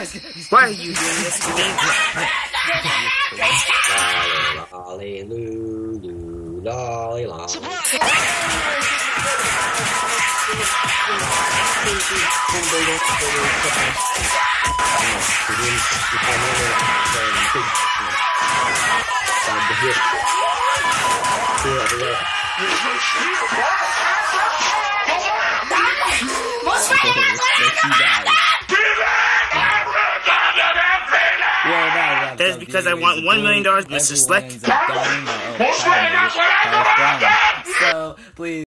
Why are you doing this to me? Lolly lolly lolly. That is because I want $1 million, Mr. Slick. Everyone's dying. I wish I was blind. So, please.